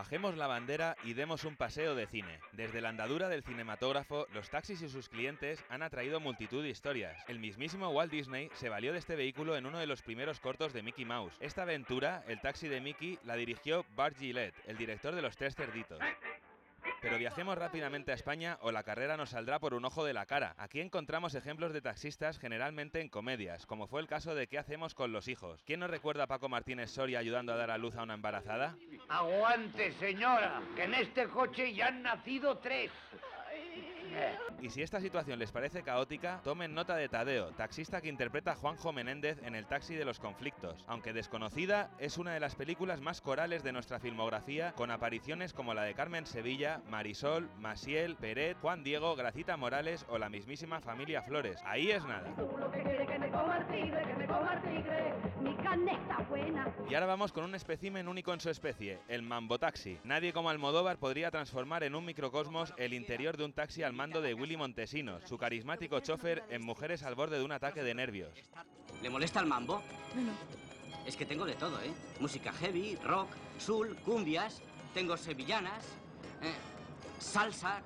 Bajemos la bandera y demos un paseo de cine. Desde la andadura del cinematógrafo, los taxis y sus clientes han atraído multitud de historias. El mismísimo Walt Disney se valió de este vehículo en uno de los primeros cortos de Mickey Mouse. Esta aventura, el taxi de Mickey, la dirigió Bart Gillette, el director de Los Tres Cerditos. Pero viajemos rápidamente a España o la carrera nos saldrá por un ojo de la cara. Aquí encontramos ejemplos de taxistas generalmente en comedias, como fue el caso de ¿Qué hacemos con los hijos? ¿Quién nos recuerda a Paco Martínez Soria ayudando a dar a luz a una embarazada? Aguante, señora, que en este coche ya han nacido tres. Y si esta situación les parece caótica, tomen nota de Tadeo, taxista que interpreta a Juanjo Menéndez en El taxi de los conflictos. Aunque desconocida, es una de las películas más corales de nuestra filmografía, con apariciones como la de Carmen Sevilla, Marisol, Masiel, Peret, Juan Diego, Gracita Morales o la mismísima familia Flores. Ahí es nada. Y ahora vamos con un espécimen único en su especie, el Mambo Taxi. Nadie como Almodóvar podría transformar en un microcosmos el interior de un taxi al mando de Willy Montesinos, su carismático chofer en Mujeres al borde de un ataque de nervios. ¿Le molesta el mambo? Es que tengo de todo, ¿eh? Música heavy, rock, soul, cumbias, tengo sevillanas, eh, salsa,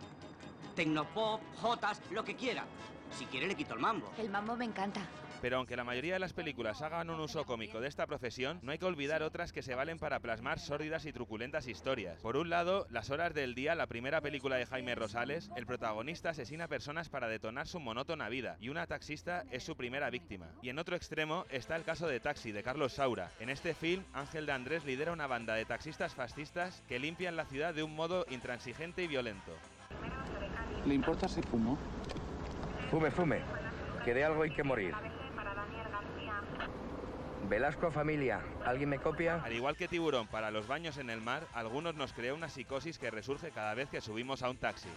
tecnopop, jotas, lo que quiera. Si quiere le quito el mambo. El mambo me encanta. Pero aunque la mayoría de las películas hagan un uso cómico de esta profesión, no hay que olvidar otras que se valen para plasmar sórdidas y truculentas historias. Por un lado, Las horas del día, la primera película de Jaime Rosales, el protagonista asesina personas para detonar su monótona vida y una taxista es su primera víctima. Y en otro extremo está el caso de Taxi, de Carlos Saura. En este film, Ángel de Andrés lidera una banda de taxistas fascistas que limpian la ciudad de un modo intransigente y violento. ¿Le importa si fumo? Fume, fume. Que de algo hay que morir. Velasco familia, ¿alguien me copia? Al igual que tiburón para los baños en el mar, algunos nos crea una psicosis que resurge cada vez que subimos a un taxi.